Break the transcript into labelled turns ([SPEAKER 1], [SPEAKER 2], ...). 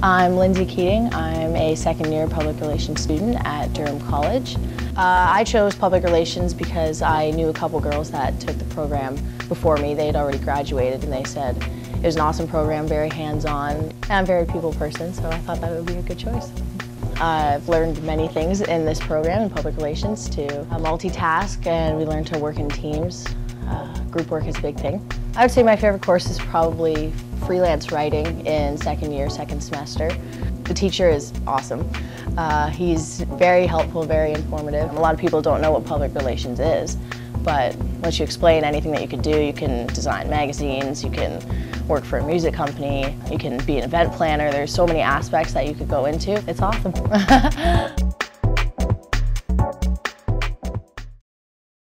[SPEAKER 1] I'm Lindsay Keating. I'm a second year public relations student at Durham College. Uh, I chose public relations because I knew a couple girls that took the program before me. They had already graduated and they said it was an awesome program, very hands-on. I'm a very people person, so I thought that would be a good choice. I've learned many things in this program in public relations to multitask and we learn to work in teams. Uh, group work is a big thing. I would say my favorite course is probably freelance writing in second year, second semester. The teacher is awesome. Uh, he's very helpful, very informative. A lot of people don't know what public relations is, but once you explain anything that you can do, you can design magazines, you can work for a music company, you can be an event planner. There's so many aspects that you could go into. It's awesome.